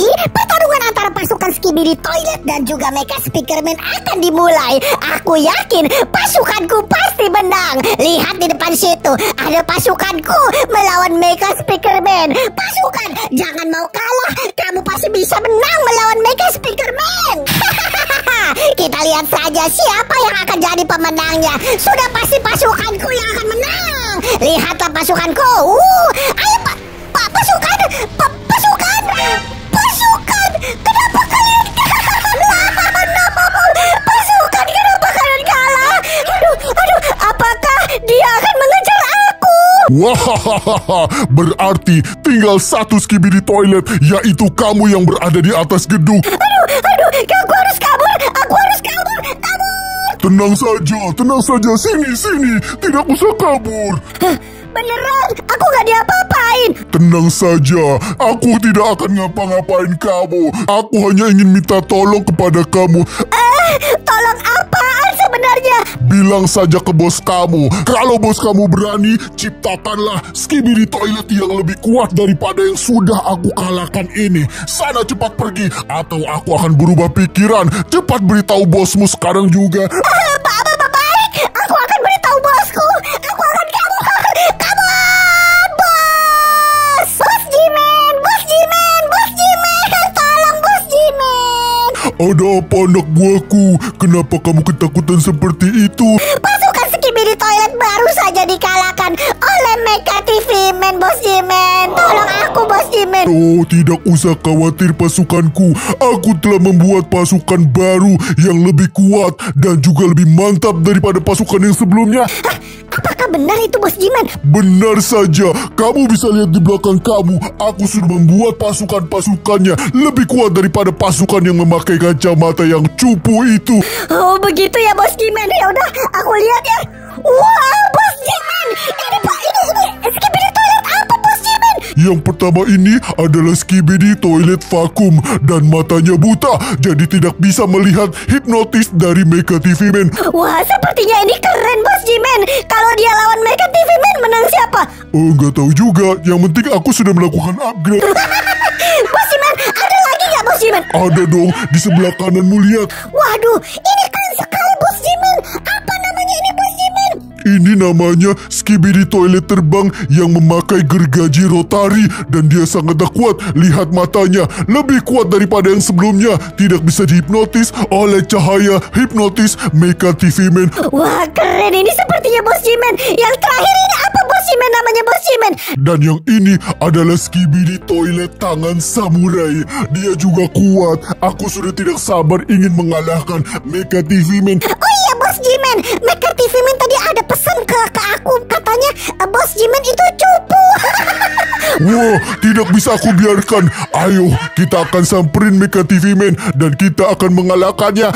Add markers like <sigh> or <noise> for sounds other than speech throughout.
lagi, pertarungan antara pasukan Skibidi Toilet dan juga Mecha Speakerman akan dimulai. Aku yakin pasukanku pasti menang. Lihat di depan situ, ada pasukanku melawan Mecha Speakerman. Pasukan, jangan mau kalah. Kamu pasti bisa menang melawan Mecha Speakerman. <laughs> Kita lihat saja siapa yang akan jadi pemenangnya. Sudah pasti pasukanku yang akan menang. Lihatlah pasukanku. Uh, ayo pak, pak pasukan, pasukan, pasukan. Berarti tinggal satu skibidi toilet, yaitu kamu yang berada di atas gedung. Aduh, aduh, aku harus kabur, aku harus kabur, kabur. Tenang saja, tenang saja, sini, sini, tidak usah kabur. Beneran, aku gak diapa-apain. Tenang saja, aku tidak akan ngapa-ngapain kamu. Aku hanya ingin minta tolong kepada kamu. Sebenarnya? Bilang saja ke bos kamu, kalau bos kamu berani, ciptakanlah skibidi toilet yang lebih kuat daripada yang sudah aku kalahkan ini. Sana cepat pergi, atau aku akan berubah pikiran. Cepat beritahu bosmu sekarang juga. Ah, ba- Ada apa anak buahku? Kenapa kamu ketakutan seperti itu? Pasukan Skibidi Toilet baru saja dikalahkan oleh Mecha TV Man, bos Jimen. Jimen. Oh, tidak usah khawatir pasukanku. Aku telah membuat pasukan baru yang lebih kuat dan juga lebih mantap daripada pasukan yang sebelumnya. Hah, apakah benar itu, bos Jimen? Benar saja, kamu bisa lihat di belakang kamu. Aku sudah membuat pasukan-pasukannya lebih kuat daripada pasukan yang memakai kacamata yang cupu itu. Oh, begitu ya, bos Jimen. Ya udah, aku lihat ya. Wah, bos Yang pertama ini adalah skibidi toilet vakum dan matanya buta, jadi tidak bisa melihat hipnotis dari Mecha TV Man. Wah, sepertinya ini keren, Bos Jimen. Kalau dia lawan Mecha TV Man, menang siapa? Oh, nggak tahu juga. Yang penting aku sudah melakukan upgrade. <laughs> Bos Jimen, ada lagi nggak, Bos Jimen? Ada dong di sebelah kananmu lihat. Waduh, Ini namanya skibidi toilet terbang yang memakai gergaji rotari dan dia sangat kuat. Lihat matanya, lebih kuat daripada yang sebelumnya. Tidak bisa dihipnotis oleh cahaya hipnotis Mecha TV Man. Wah, keren ini sepertinya Bos Jimen. Yang terakhir ini apa, Bos Jimen? Namanya Bos Jimen. Dan yang ini adalah skibidi toilet tangan samurai. Dia juga kuat. Aku sudah tidak sabar ingin mengalahkan Mecha TV Man. Oh iya, Jimen. Mecha TV Man tadi ada pesan ke, ke aku. Katanya, eh, Bos Jimen itu cupu. <laughs> Wah, tidak bisa aku biarkan. Ayo, kita akan samperin Mecha TV Man dan kita akan mengalahkannya.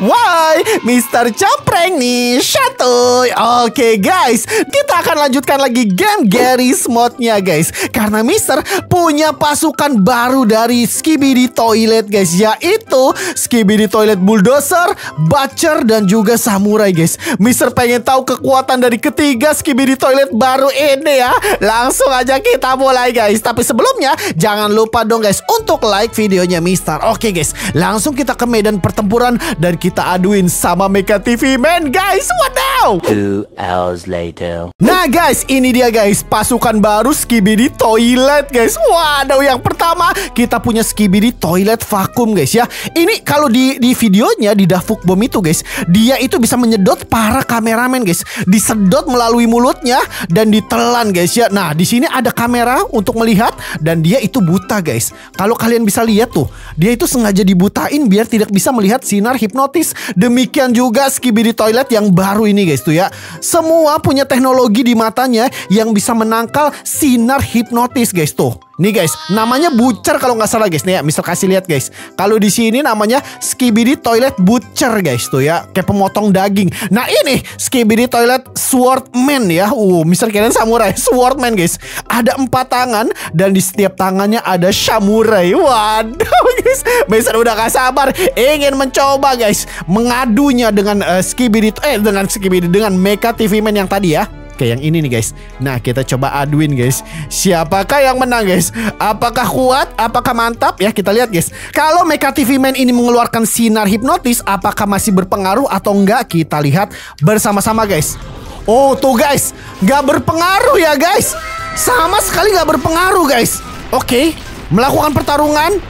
Why, Mr. Campreng nih, Shatoy. Oke guys, kita akan lanjutkan lagi game Garry's Mod-nya guys. Karena Mister punya pasukan baru dari Skibidi Toilet guys, yaitu Skibidi Toilet Bulldozer, Butcher, dan juga Samurai guys. Mister pengen tahu kekuatan dari ketiga Skibidi Toilet baru ini ya. Langsung aja kita mulai guys. Tapi sebelumnya, jangan lupa dong guys untuk like videonya Mister. Oke guys, langsung kita ke medan pertempuran dan kita aduin sama Mecha TV Man guys. Wadaw! Two hours later. Nah guys, ini dia guys pasukan baru Skibidi Toilet guys. Waduh, yang pertama kita punya Skibidi Toilet vakum guys ya. Ini kalau di di videonya di Dafuk Bom itu guys, dia itu bisa menyedot para kameramen guys. Disedot melalui mulutnya dan ditelan guys ya. Nah, di sini ada kamera untuk melihat dan dia itu buta guys. Kalau kalian bisa lihat tuh, dia itu sengaja dibutain biar tidak bisa melihat sinar hipnotis. Demikian juga Skibidi Toilet yang baru ini guys tuh ya. Semua punya teknologi di matanya yang bisa menangkal sinar hipnotis guys tuh. Nih guys, namanya Butcher kalau nggak salah guys. Nih ya, misal kasih lihat guys. Kalau di sini namanya Skibidi Toilet Butcher guys tuh ya, kayak pemotong daging. Nah ini Skibidi Toilet Swordman ya. Uh, misal kalian samurai Swordman guys. Ada empat tangan dan di setiap tangannya ada samurai. Waduh <laughs> guys, Mister udah gak sabar ingin mencoba guys mengadunya dengan uh, Skibidi eh dengan Skibidi dengan Mecha TV Man yang tadi ya. Oke, yang ini nih guys. Nah, kita coba aduin guys. Siapakah yang menang guys? Apakah kuat? Apakah mantap? Ya, kita lihat guys. Kalau Mecha TV Man ini mengeluarkan sinar hipnotis, apakah masih berpengaruh atau enggak? Kita lihat bersama-sama guys. Oh, tuh guys. Nggak berpengaruh ya guys. Sama sekali nggak berpengaruh guys. Oke, melakukan pertarungan.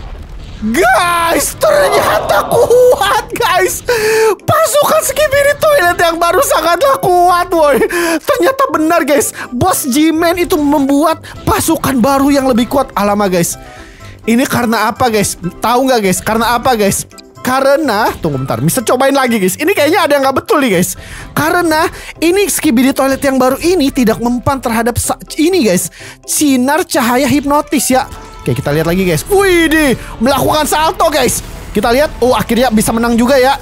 Guys, ternyata kuat guys. Pasukan Skibidi Toilet yang baru sangatlah kuat woy Ternyata benar guys. Bos G-Man itu membuat pasukan baru yang lebih kuat. Alama guys. Ini karena apa guys? Tahu nggak guys? Karena apa guys? Karena Tunggu bentar Bisa cobain lagi guys. Ini kayaknya ada yang nggak betul nih guys. Karena Ini Skibidi Toilet yang baru ini Tidak mempan terhadap Ini guys. Sinar cahaya hipnotis ya Oke kita lihat lagi guys. Wih deh Melakukan salto guys. Kita lihat. Oh akhirnya bisa menang juga ya.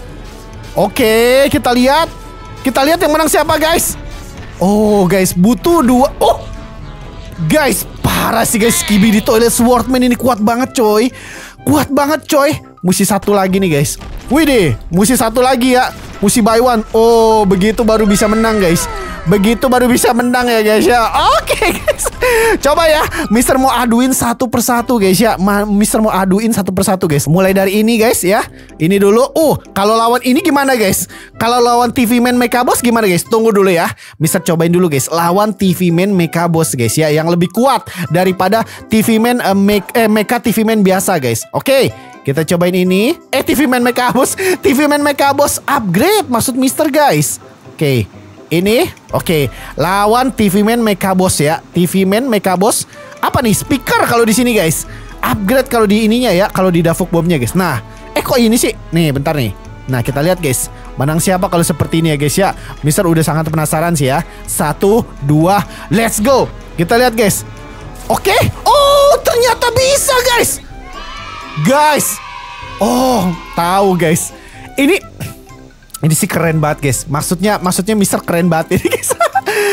Oke kita lihat. Kita lihat yang menang siapa guys. Oh guys butuh dua. Oh Guys parah sih guys. Skibi di toilet Swordman ini kuat banget coy. Kuat banget coy. Musi satu lagi nih guys. Wih deh Musi satu lagi ya Musi buy one. Oh begitu baru bisa menang guys. Begitu baru bisa menang ya guys ya. Oke <laughs> guys. Coba ya Mister mau aduin satu persatu guys ya. Ma Mister mau aduin satu persatu guys. Mulai dari ini guys ya. Ini dulu. Uh kalau lawan ini gimana guys? Kalau lawan TV Man Mecha Boss gimana guys? Tunggu dulu ya. Mister cobain dulu guys. Lawan TV Man Mecha Boss guys ya. Yang lebih kuat Daripada TV Man uh, Me eh, Mecha TV Man biasa guys. Oke kita cobain ini Eh TV Man Mecha Boss TV Man Mecha Boss upgrade Maksud Mister guys Oke ini oke okay. lawan TV Man Mecha Boss ya. TV Man Mecha Boss apa nih speaker kalau di sini guys. Upgrade kalau di ininya ya, kalau di Davuk Bomnya guys. Nah, eh kok ini sih? Nih, bentar nih. Nah, kita lihat guys. Menang siapa kalau seperti ini ya guys ya. Mister udah sangat penasaran sih ya. Satu, dua, let's go. Kita lihat guys. Oke. Okay. Oh, ternyata bisa guys. Guys. Oh, tahu guys. Ini ini sih keren banget guys. Maksudnya maksudnya Mister keren banget ini <laughs> guys.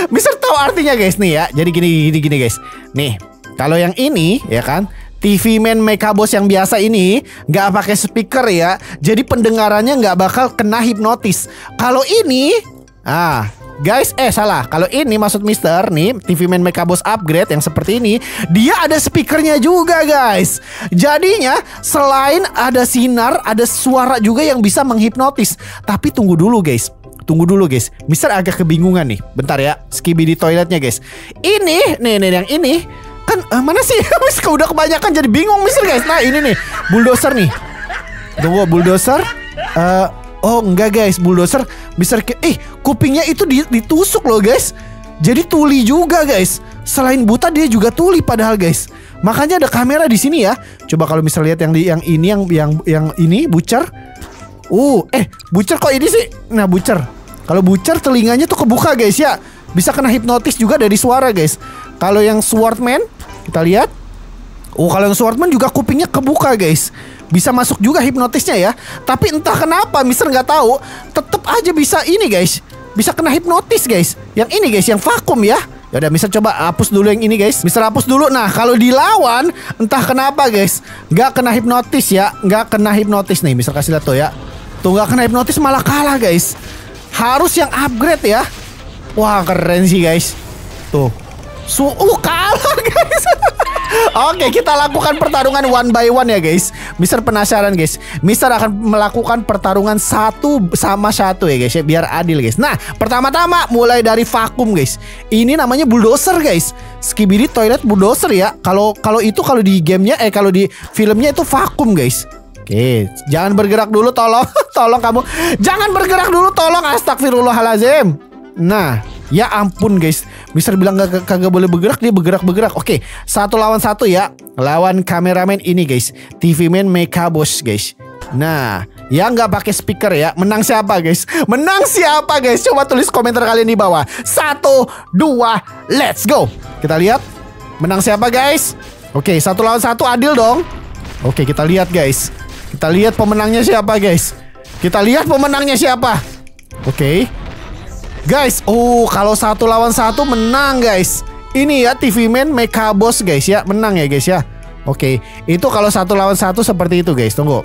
Mister tahu artinya guys nih ya. Jadi gini gini gini guys. Nih, kalau yang ini ya kan TV Man Boss yang biasa ini nggak pakai speaker ya, jadi pendengarannya nggak bakal kena hipnotis. Kalau ini, ah Guys, eh salah. Kalau ini maksud Mister nih, TV Man Boss upgrade yang seperti ini, dia ada speakernya juga, guys. Jadinya selain ada sinar, ada suara juga yang bisa menghipnotis. Tapi tunggu dulu, guys. Tunggu dulu guys Mister agak kebingungan nih Bentar ya Skibi di toiletnya guys Ini Nih nih yang ini Kan uh, mana sih <laughs> Mister udah kebanyakan jadi bingung Mister guys Nah ini nih Bulldozer nih Tunggu bulldozer uh, Oh enggak guys, bulldozer bisa eh kupingnya itu ditusuk loh guys. Jadi tuli juga guys. Selain buta dia juga tuli padahal guys. Makanya ada kamera di sini ya. Coba kalau misalnya lihat yang di yang ini yang yang yang ini bucer. Uh, eh bucer kok ini sih? Nah bucer. Kalau bucer telinganya tuh kebuka guys ya. Bisa kena hipnotis juga dari suara guys. Kalau yang swordman kita lihat. Oh kalau yang swordman juga kupingnya kebuka guys bisa masuk juga hipnotisnya ya. Tapi entah kenapa Mister nggak tahu, tetap aja bisa ini guys. Bisa kena hipnotis guys. Yang ini guys, yang vakum ya. Ya udah Mister coba hapus dulu yang ini guys. Mister hapus dulu. Nah, kalau dilawan entah kenapa guys, nggak kena hipnotis ya, nggak kena hipnotis nih. Mister kasih lihat tuh ya. Tuh nggak kena hipnotis malah kalah guys. Harus yang upgrade ya. Wah, keren sih guys. Tuh. Su uh, kalah <laughs> guys. Oke, kita lakukan pertarungan one by one ya guys. Mister penasaran guys. Mister akan melakukan pertarungan satu sama satu ya guys ya, biar adil guys. Nah, pertama-tama mulai dari vakum guys. Ini namanya bulldozer guys. Skibidi toilet bulldozer ya. Kalau kalau itu kalau di gamenya eh kalau di filmnya itu vakum guys. Oke, jangan bergerak dulu tolong. <laughs> tolong kamu. Jangan bergerak dulu tolong astagfirullahalazim. Nah, Ya ampun guys Mister bilang gak, kagak boleh bergerak Dia bergerak-bergerak. Oke Satu lawan satu ya. Lawan kameramen ini guys. TV Man Mecha Boss guys. Nah Yang nggak pakai speaker ya. Menang siapa guys? <laughs> Menang siapa guys? Coba tulis komentar kalian di bawah. Satu Dua Let's go. Kita lihat. Menang siapa guys? Oke satu lawan satu adil dong. Oke kita lihat guys. Kita lihat pemenangnya siapa guys. Kita lihat pemenangnya siapa. Oke Guys, oh kalau satu lawan satu menang guys. Ini ya TV Man Mecha Boss guys ya, menang ya guys ya. Oke, itu kalau satu lawan satu seperti itu guys. Tunggu.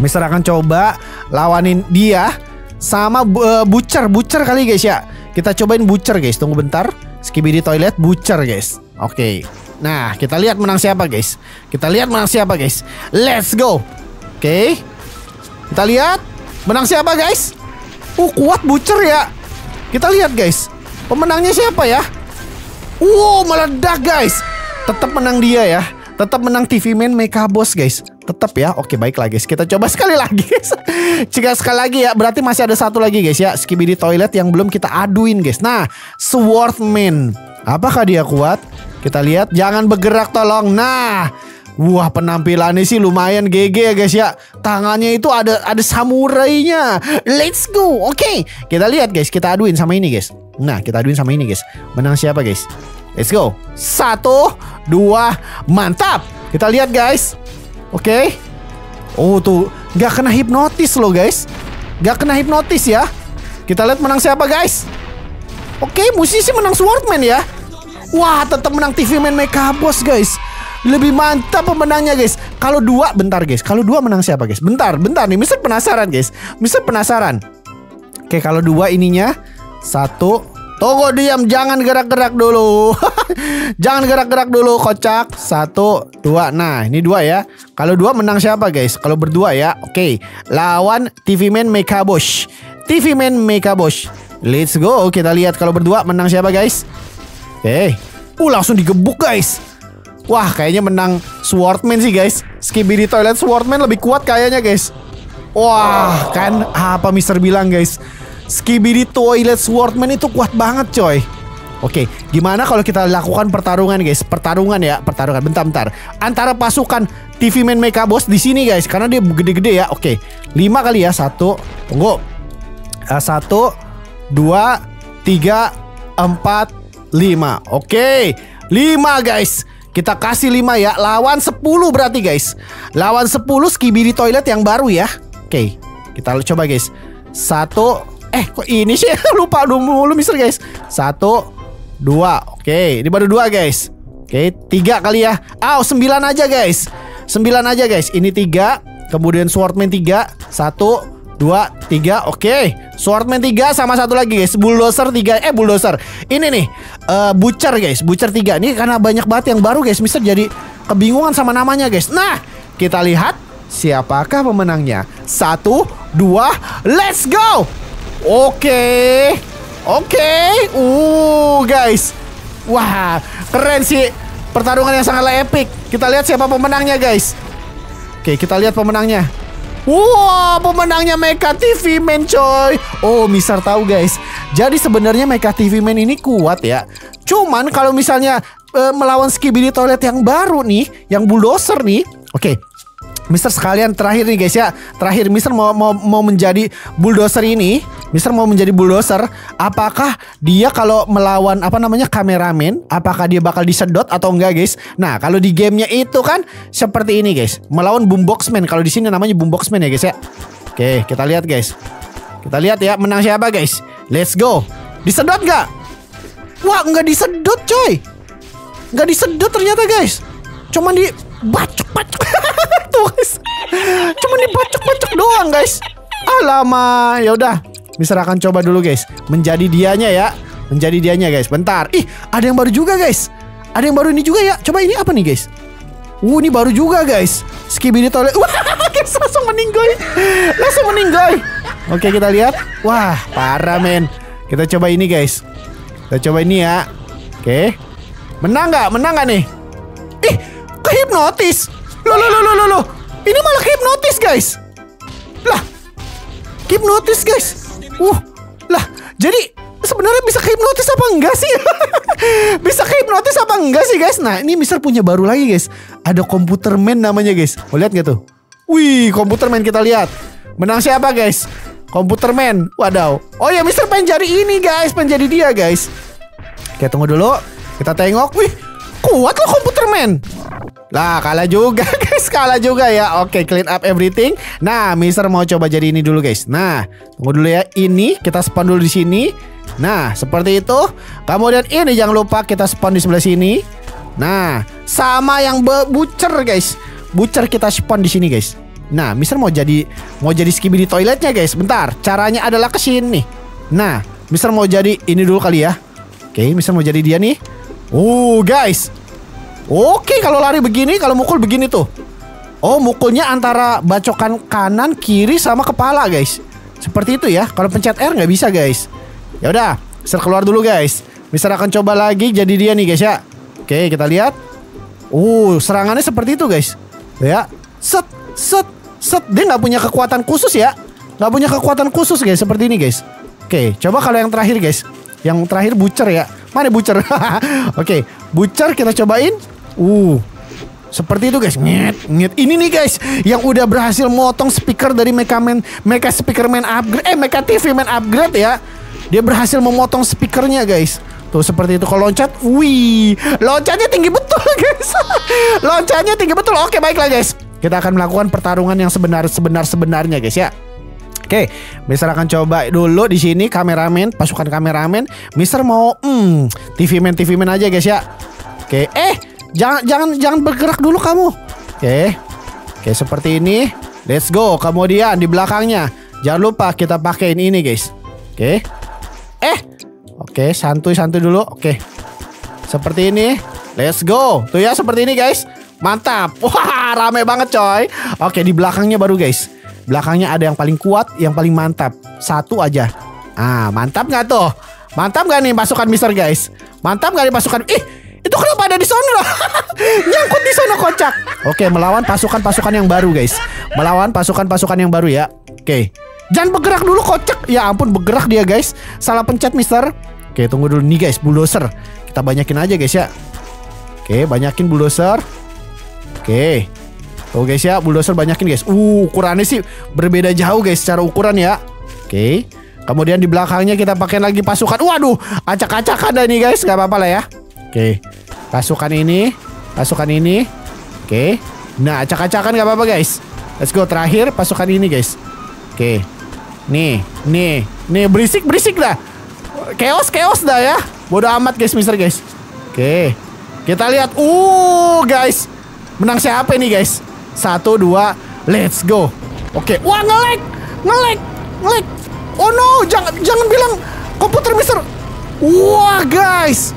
Mister akan coba lawanin dia sama uh, Butcher, Butcher kali guys ya. Kita cobain butcher guys. Tunggu bentar. Skibidi toilet butcher guys. Oke. Nah, kita lihat menang siapa guys. Kita lihat menang siapa guys. Let's go. Oke. Kita lihat menang siapa guys. Uh, kuat butcher ya. Kita lihat guys. Pemenangnya siapa ya? Wow, meledak guys. Tetap menang dia ya. Tetap menang TV Man Mecha Boss guys. Tetap ya. Oke, baiklah guys. Kita coba <laughs> sekali lagi guys. Jika sekali lagi ya, berarti masih ada satu lagi guys ya. Skibidi Toilet yang belum kita aduin guys. Nah, Swordman. Apakah dia kuat? Kita lihat. Jangan bergerak tolong. Nah, Wah penampilannya sih lumayan GG ya guys ya. Tangannya itu ada ada samurainya. Let's go. Oke kita lihat guys. Kita aduin sama ini guys. Nah kita aduin sama ini guys. Menang siapa guys? Let's go. Satu Dua Mantap. Kita lihat guys. Oke. Oh tuh. Gak kena hipnotis loh guys. Gak kena hipnotis ya. Kita lihat menang siapa guys. Oke musisi menang Swordman ya. Wah tetap menang TV Man Mecha Boss guys lebih mantap pemenangnya guys. Kalau dua, bentar guys. Kalau dua menang siapa guys? Bentar, bentar nih. Mister penasaran guys. Mister penasaran. Oke, kalau dua ininya satu. Tunggu diam, jangan gerak-gerak dulu. <laughs> jangan gerak-gerak dulu, kocak. Satu, dua. Nah, ini dua ya. Kalau dua menang siapa guys? Kalau berdua ya. Oke, lawan TV Man Mecha Bosch. TV Man Mecha Bosch. Let's go. Kita lihat kalau berdua menang siapa guys? Oke. Uh, langsung digebuk guys. Wah kayaknya menang Swordman sih guys Skibidi Toilet Swordman lebih kuat kayaknya guys Wah kan apa Mister bilang guys Skibidi Toilet Swordman itu kuat banget coy Oke, gimana kalau kita lakukan pertarungan guys? Pertarungan ya, pertarungan. Bentar-bentar. Antara pasukan TV Man Mecha Boss di sini guys, karena dia gede-gede ya. Oke, lima kali ya. Satu, tunggu. Uh, satu, dua, tiga, empat, lima. Oke, lima guys. Kita kasih 5 ya. Lawan 10 berarti guys. Lawan 10 Skibidi Toilet yang baru ya. Oke Kita coba guys. Satu Eh kok ini sih? <laughs> Lupa dulu mister guys. Satu Dua. Oke Ini baru dua guys. Oke Tiga kali ya. Ah oh, sembilan aja guys. Sembilan aja guys. Ini tiga Kemudian Swordman tiga. Satu dua, tiga, oke. Okay. Swordman tiga sama satu lagi guys. Bulldozer tiga, eh bulldozer. Ini nih, uh, Butcher guys, Butcher tiga. Ini karena banyak banget yang baru guys. Mister jadi kebingungan sama namanya guys. Nah, kita lihat siapakah pemenangnya. Satu, dua, let's go. Oke, okay. oke. Okay. Uh, guys. Wah, keren sih. Pertarungan yang sangatlah epic. Kita lihat siapa pemenangnya guys. Oke, kita lihat pemenangnya. Wow, pemenangnya Mecha TV Man coy. Oh, Mister tahu guys. Jadi sebenarnya Mecha TV Man ini kuat ya. Cuman kalau misalnya uh, melawan Skibidi Toilet yang baru nih, yang bulldozer nih. Oke, okay, Mister sekalian terakhir nih guys ya. Terakhir Mister mau mau mau menjadi bulldozer ini. Mister mau menjadi bulldozer. Apakah dia kalau melawan apa namanya kameramen, apakah dia bakal disedot atau enggak guys? Nah kalau di gamenya itu kan seperti ini guys. Melawan boomboxman. Kalau di sini namanya boomboxman ya guys ya. Oke kita lihat guys. Kita lihat ya menang siapa guys. Let's go. Disedot nggak? Wah nggak disedot coy. Nggak disedot ternyata guys. Cuman di bacok-bacok. <laughs> Tuh guys. Cuma dibacok-bacok doang guys. Alama, ya udah. Mister akan coba dulu guys. Menjadi dianya ya. Menjadi dianya guys. Bentar. Ih, ada yang baru juga guys. Ada yang baru ini juga ya. Coba ini apa nih guys? Uh, ini baru juga guys. Skibidi toilet. <laughs> Wah, guys langsung meninggoy. Langsung meninggoy. Oke, kita lihat. Wah, parah men. Kita coba ini guys. Kita coba ini ya. Oke. Menang nggak? Menang nggak nih? Ih, kehipnotis. Loh, loh, loh, loh, loh. Ini malah hipnotis, guys. Lah, hipnotis, guys. Uh, lah, jadi sebenarnya bisa hipnotis apa enggak sih? <laughs> bisa hipnotis apa enggak sih, guys? Nah, ini Mister punya baru lagi, guys. Ada komputer man namanya, guys. Mau lihat gak tuh? Wih, komputer man kita lihat. Menang siapa, guys? Komputer man. Wadaw. Oh ya, Mister pengen jadi ini, guys. Pengen jadi dia, guys. Oke, tunggu dulu. Kita tengok. Wih, kuat loh komputer man. Lah kalah juga <laughs> guys. Kalah juga ya. Oke clean up everything. Nah Mister mau coba jadi ini dulu guys. Nah tunggu dulu ya. Ini kita spawn dulu di sini. Nah seperti itu. Kemudian ini jangan lupa kita spawn di sebelah sini. Nah sama yang butcher guys. Butcher kita spawn di sini guys. Nah Mister mau jadi Mau jadi skibidi toiletnya guys. Bentar Caranya adalah ke sini. Nah Mister mau jadi ini dulu kali ya. Oke, Mister mau jadi dia nih. Oh, guys. Oke, kalau lari begini, kalau mukul begini tuh. Oh, mukulnya antara bacokan kanan, kiri sama kepala, guys. Seperti itu ya. Kalau pencet R nggak bisa, guys. Ya udah, Mister keluar dulu, guys. Mister akan coba lagi jadi dia nih, guys ya. Oke, kita lihat. Uh, serangannya seperti itu, guys. Ya, set, set, set. Dia nggak punya kekuatan khusus ya. Nggak punya kekuatan khusus, guys. Seperti ini, guys. Oke, coba kalau yang terakhir, guys. Yang terakhir Butcher ya. Mana Butcher? <laughs> Oke, Butcher kita cobain. Uh, seperti itu guys. Nyet, nyet. Ini nih guys, yang udah berhasil motong speaker dari Mecha Man, Mecha Speaker Man upgrade, eh Mecha TV Man upgrade ya. Dia berhasil memotong speakernya guys. Tuh seperti itu kalau loncat, wih, loncatnya tinggi betul <laughs> guys. loncatnya tinggi betul. Oke baiklah guys, kita akan melakukan pertarungan yang sebenar sebenar sebenarnya guys ya. Oke, Mister akan coba dulu di sini kameramen, pasukan kameramen. Mister mau, hmm, TV man, TV man aja guys ya. Oke, eh, jangan jangan jangan bergerak dulu kamu. Oke, oke seperti ini. Let's go. Kemudian di belakangnya, jangan lupa kita pakein ini guys. Oke, eh, oke santuy santuy dulu. Oke, seperti ini. Let's go. Tuh ya seperti ini guys. Mantap. Wah, rame banget coy. Oke, di belakangnya baru guys. Belakangnya ada yang paling kuat, yang paling mantap. Satu aja. Ah, mantap nggak tuh? Mantap nggak nih pasukan Mister guys? Mantap nggak nih pasukan? Ih, itu kenapa ada di sana? <laughs> Nyangkut di sana kocak. Oke, melawan pasukan-pasukan yang baru guys. Melawan pasukan-pasukan yang baru ya. Oke. Jangan bergerak dulu kocak. Ya ampun bergerak dia guys. Salah pencet Mister. Oke, tunggu dulu nih guys, bulldozer. Kita banyakin aja guys ya. Oke, banyakin bulldozer. Oke. Tuh guys ya, bulldozer banyakin guys. Uh, ukurannya sih berbeda jauh guys secara ukuran ya. Oke. Kemudian di belakangnya kita pakai lagi pasukan. Waduh, acak-acak ada nih guys, gak apa-apa lah ya. Oke. Pasukan ini, pasukan ini. Oke. Nah, acak-acakan gak apa-apa guys. Let's go terakhir pasukan ini guys. Oke. Nih, nih, nih berisik berisik dah. Chaos chaos dah ya. Bodoh amat guys, Mister guys. Oke. Kita lihat. Uh, guys. Menang siapa nih guys? Satu, dua, let's go. Oke, wah ngelek, ngelek, ngelek. Oh no, jangan jangan bilang komputer Mister. Wah guys,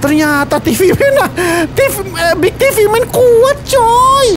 ternyata TV <laughs> Man, TV, eh, Big TV Man kuat coy.